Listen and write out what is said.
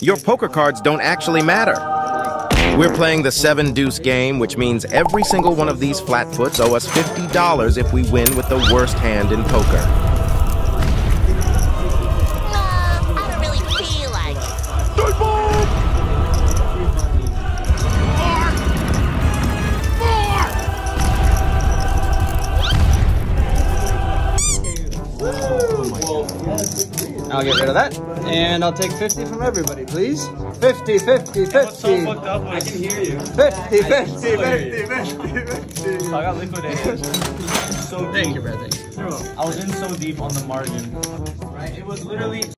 Your poker cards don't actually matter. We're playing the seven deuce game, which means every single one of these flatfoots owe us $50 if we win with the worst hand in poker. Nah, really feel like it. I'll get rid of that. And I'll take 50 from everybody, please. 50, 50, 50. up, I can hear you. 50, 50, 50, 50, 50. I got liquidated. so Thank you, brother. I was in so deep on the margin. Right? It was literally